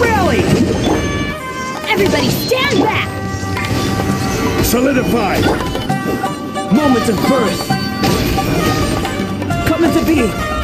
Rally! Everybody stand back! Solidify! Moments of birth! Coming to be!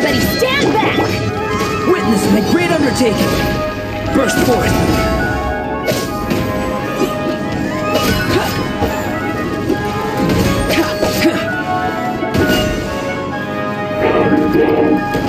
Everybody stand back! Witness my great undertaking! Burst forth! Down.